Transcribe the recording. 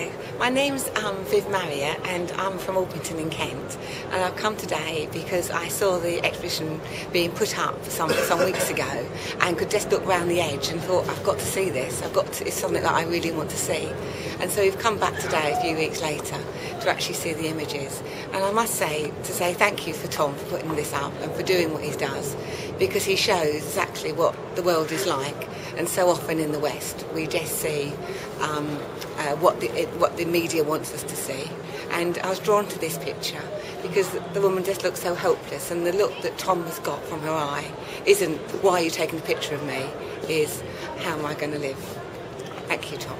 day. My name's um, Viv Marriott and I'm from Orpington in Kent. And I've come today because I saw the exhibition being put up some, some weeks ago and could just look round the edge and thought I've got to see this, I've got to, it's something that I really want to see. And so we've come back today a few weeks later to actually see the images. And I must say to say thank you for Tom for putting this up and for doing what he does because he shows exactly what the world is like. And so often in the West we just see um, uh, what, the, what the media wants us to see. And I was drawn to this picture because the woman just looks so helpless, and the look that Tom has got from her eye isn't why are you taking a picture of me, is how am I going to live? Thank you, Tom.